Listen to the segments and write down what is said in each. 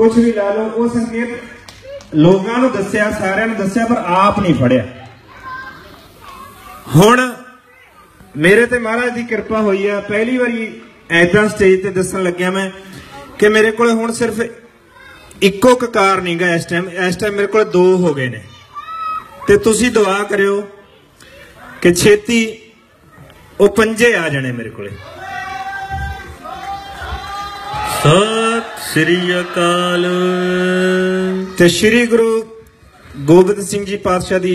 ਕੁਝ ਵੀ ਲਾ ਲਓ, ਉਹ ਸੰਕੇਤ ਲੋਕਾਂ ਨੂੰ ਦੱਸਿਆ, ਸਾਰਿਆਂ ਨੂੰ ਦੱਸਿਆ, ਪਰ ਆਪ ਨਹੀਂ ਫੜਿਆ। ਹੁਣ ਮੇਰੇ ਤੇ ਮਹਾਰਾਜ ਦੀ ਕਿਰਪਾ ਹੋਈ ਆ। ਪਹਿਲੀ ਵਾਰੀ ਐਦਾਂ ਸਟੇਜ ਤੇ ਦੱਸਣ ਲੱਗਿਆ ਮੈਂ ਕਿ ਮੇਰੇ ਕੋਲ ਹੁਣ ਸਿਰਫ ਇੱਕੋ ਕਕਾਰ ਨਹੀਂਗਾ ਇਸ ਟਾਈਮ ਇਸ ਟਾਈਮ ਮੇਰੇ ਕੋਲ ਦੋ ਹੋ ਗਏ ਨੇ। ਤੇ ਤੁਸੀਂ ਦੁਆ ਕਰਿਓ ਕਿ ਛੇਤੀ ਉਹ ਪੰਜੇ ਆ ਜਾਣੇ ਮੇਰੇ ਕੋਲੇ। ਸਤਿ ਸ੍ਰੀ ਅਕਾਲ। ਤੇ ਸ੍ਰੀ ਗੁਰੂ ਗੋਬਿੰਦ ਸਿੰਘ ਜੀ ਪਾਤਸ਼ਾਹ ਦੀ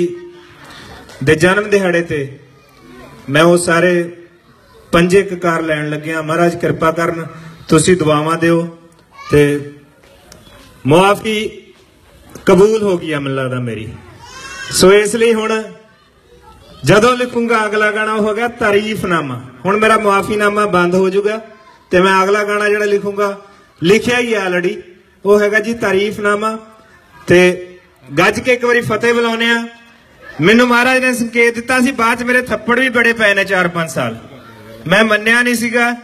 ਦੇ ਜਨਮ ਦਿਹਾੜੇ ਤੇ ਮੈਂ ਉਹ ਸਾਰੇ ਪੰਜੇ ਕਕਾਰ ਲੈਣ ਲੱਗਿਆ। ਮਹਾਰਾਜ ਕਿਰਪਾ ਕਰਨ, ਤੁਸੀਂ ਦੁਆਵਾਂ ਦਿਓ ਤੇ ਮੁਆਫੀ ਕਬੂਲ ਹੋ ਗਈ ਮੈਨੂੰ ਲੱਗਦਾ ਮੇਰੀ। ਸੋ ਇਸ ਲਈ ਹੁਣ ਜਦੋਂ ਲਿਖੂੰਗਾ ਅਗਲਾ ਗਾਣਾ ਉਹ ਹੋ ਗਿਆ ਤਾਰੀਫਨਾਮਾ। ਹੁਣ ਮੇਰਾ ਮੁਆਫੀਨਾਮਾ ਬੰਦ ਹੋ ਜਾਊਗਾ। ਤੇ ਮੈਂ ਅਗਲਾ ਗਾਣਾ ਜਿਹੜਾ ਲਿਖੂੰਗਾ, ਲਿਖਿਆ ਹੀ ਆਲਰੇਡੀ ਉਹ ਹੈਗਾ ਜੀ ਤਾਰੀਫਨਾਮਾ। ਤੇ ਗੱਜ ਕੇ ਇੱਕ ਵਾਰੀ ਫਤਿਹ ਬੁਲਾਉਨੇ ਆ ਮੈਨੂੰ ਮਹਾਰਾਜ ਨੇ ਸੰਕੇਤ ਦਿੱਤਾ ਸੀ, ਬਾਅਦ ਚ ਮੇਰੇ ਥੱਪੜ ਵੀ ਬੜੇ ਪਏ ਨੇ 4-5 ਸਾਲ। ਮੈਂ ਮੰਨਿਆ ਨਹੀਂ ਸੀਗਾ।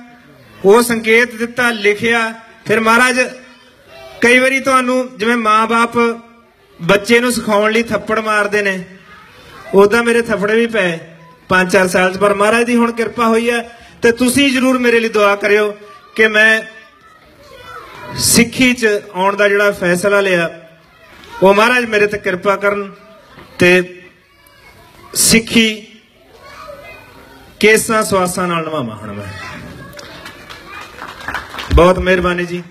ਉਹ ਸੰਕੇਤ ਦਿੱਤਾ, ਲਿਖਿਆ। ਫਿਰ ਮਹਾਰਾਜ, ਕਈ ਵਾਰੀ ਤੁਹਾਨੂੰ ਜਿਵੇਂ ਮਾਂ-ਬਾਪ ਬੱਚੇ ਨੂੰ ਸਿਖਾਉਣ ਲਈ ਥੱਪੜ ਮਾਰਦੇ ਨੇ ਉਦਾਂ ਮੇਰੇ ਥੱਪੜੇ ਵੀ ਪਏ 5-4 ਸਾਲ ਚ। ਪਰ ਮਹਾਰਾਜ ਦੀ ਹੁਣ ਕਿਰਪਾ ਹੋਈ ਹੈ। ਤੇ ਤੁਸੀਂ ਜਰੂਰ ਮੇਰੇ ਲਈ ਦੁਆ ਕਰਿਓ ਕਿ ਮੈਂ ਸਿੱਖੀ ਚ ਆਉਣ ਦਾ ਜਿਹੜਾ ਫੈਸਲਾ ਲਿਆ, ਉਹ ਮਹਾਰਾਜ ਮੇਰੇ ਤੇ ਕਿਰਪਾ ਕਰਨ ਤੇ ਸਿੱਖੀ ਕੇਸਾਂ ਸਵਾਸਾਂ ਨਾਲ ਨਿਭਾਵਾਂ ਹੁਣ ਮੈਂ। ਬਹੁਤ ਮਿਹਰਬਾਨੀ ਜੀ।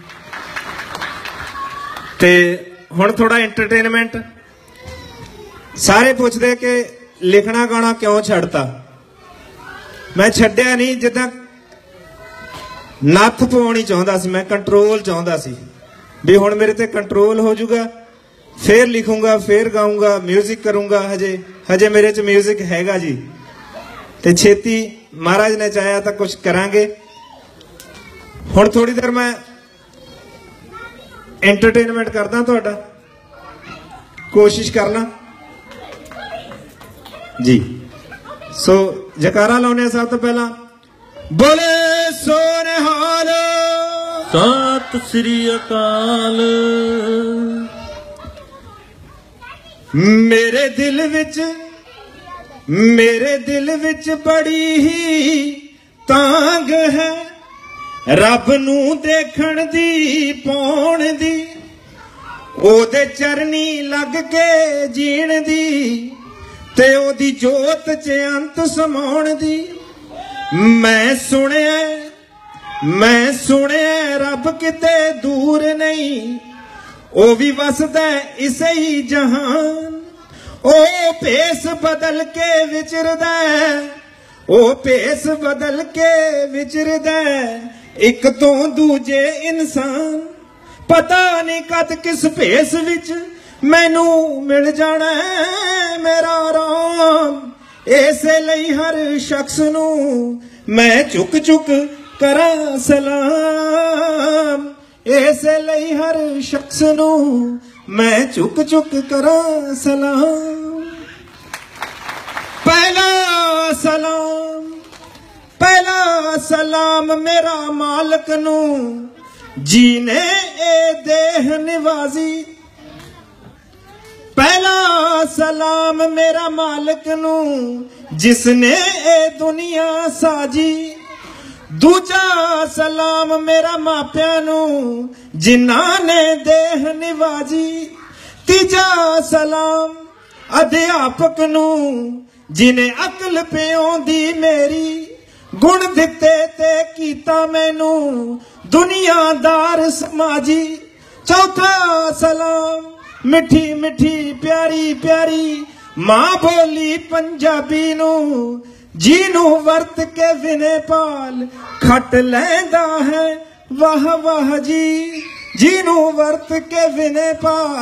ਤੇ ਹੁਣ ਥੋੜਾ ਐਂਟਰਟੇਨਮੈਂਟ ਸਾਰੇ ਪੁੱਛਦੇ ਕਿ ਲਿਖਣਾ ਗਾਣਾ ਕਿਉਂ ਛੱਡਤਾ? ਮੈਂ ਛੱਡਿਆ ਨਹੀਂ ਜਿੱਦਾਂ ਨੱਥ ਪਾਉਣੀ ਚਾਹੁੰਦਾ ਸੀ ਮੈਂ ਕੰਟਰੋਲ ਚਾਹੁੰਦਾ ਸੀ ਵੀ ਹੁਣ ਮੇਰੇ ਤੇ ਕੰਟਰੋਲ ਹੋ ਜਾਊਗਾ ਫੇਰ ਲਿਖੂੰਗਾ ਫੇਰ ਗਾਉਂਗਾ 뮤직 ਕਰੂੰਗਾ ਹਜੇ ਹਜੇ ਮੇਰੇ ਚ 뮤직 ਹੈਗਾ ਜੀ ਤੇ ਛੇਤੀ ਮਹਾਰਾਜ ਨੇ ਚਾਹਿਆ ਤਾਂ ਕੁਝ ਕਰਾਂਗੇ ਹੁਣ ਥੋੜੀ ਦੇਰ ਮੈਂ ਐਂਟਰਟੇਨਮੈਂਟ ਕਰਦਾ ਤੁਹਾਡਾ ਕੋਸ਼ਿਸ਼ ਕਰਨਾ ਜੀ ਸੋ ਜਕਾਰਾ ਲਾਉਨੇ ਆ ਸਭ ਤੋਂ ਪਹਿਲਾਂ। ਬੋਲੇ ਸੋਨਹਾਲ ਸਤਿ ਸ੍ਰੀ ਅਕਾਲ। ਮੇਰੇ ਦਿਲ ਵਿੱਚ ਮੇਰੇ ਦਿਲ ਵਿੱਚ ਬੜੀ ਹੀ ਤਾਂਗ ਹੈ। ਰੱਬ ਨੂੰ ਦੇਖਣ ਦੀ ਪਾਉਣ ਦੀ ਉਹਦੇ ਚਰਨੀ ਲੱਗ ਕੇ ਜੀਣ ਦੀ। ਤੇ ਉਹਦੀ ਜੋਤ 'ਚ ਅੰਤ ਸਮਾਉਣ ਦੀ। ਮੈਂ ਸੁਣਿਆ ਮੈਂ ਸੁਣਿਆ, ਰੱਬ ਕਿਤੇ ਦੂਰ ਨਹੀਂ। ਉਹ ਵੀ ਵਸਦਾ ਇਸੇ ਹੀ ਜਹਾਨ। ਉਹ ਭੇਸ ਬਦਲ ਕੇ ਵਿਚਰਦਾ, ਉਹ ਭੇਸ ਬਦਲ ਕੇ ਵਿਚਰਦਾ। ਇੱਕ ਤੋਂ ਦੂਜੇ ਇਨਸਾਨ, ਪਤਾ ਨਹੀਂ ਕਦ ਕਿਸ ਭੇਸ ਵਿੱਚ ਮੈਨੂੰ ਮਿਲ ਜਾਣਾ। ਮੇਰਾ ਰਾਮ। ਇਸੇ ਲਈ ਹਰ ਸ਼ਖਸ ਨੂੰ ਮੈਂ ਚੁੱਕ ਚੁੱਕ ਕਰਾਂ ਸਲਾਮ। ਇਸੇ ਲਈ ਹਰ ਸ਼ਖਸ ਨੂੰ ਮੈਂ ਚੁੱਕ ਚੁੱਕ ਕਰਾਂ ਸਲਾਮ। ਪਹਿਲਾ ਸਲਾਮ ਪਹਿਲਾ ਸਲਾਮ ਮੇਰਾ ਮਾਲਕ ਨੂੰ, ਜੀਨੇ ਇਹ ਦੇਹ ਨਿਵਾਜ਼ੀ ਪਹਿਲਾ ਸਲਾਮ ਮੇਰਾ ਮਾਲਕ ਨੂੰ ਜਿਸ ਨੇ ਇਹ ਦੁਨੀਆ ਸਾਜੀ। ਦੂਜਾ ਸਲਾਮ ਮੇਰਾ ਮਾਪਿਆਂ ਨੂੰ, ਜਿਨ੍ਹਾਂ ਨੇ ਦੇਹ ਨਿਵਾਜੀ। ਤੀਜਾ ਸਲਾਮ ਅਧਿਆਪਕ ਨੂੰ, ਜਿਨੇ ਅਕਲ ਪਿਆਉਂਦੀ ਮੇਰੀ। ਗੁਣ ਦਿੱਤੇ ਤੇ ਕੀਤਾ ਮੈਨੂੰ ਦੁਨੀਆਦਾਰ ਸਮਾਜੀ। ਚੌਥਾ ਸਲਾਮ ਮਿੱਠੀ ਮਿੱਠੀ ਪਿਆਰੀ ਪਿਆਰੀ ਮਾਂ ਬੋਲੀ ਪੰਜਾਬੀ ਨੂੰ ਜੀ ਨੂੰ ਵਰਤ ਕੇ ਵਿਨੇ ਪਾਲ ਖੱਟ ਲੈਂਦਾ ਹੈ। ਵਾਹ ਵਾਹ ਜੀ ਜੀ ਨੂੰ ਵਰਤ ਕੇ ਵਿਨੇ ਪਾਲ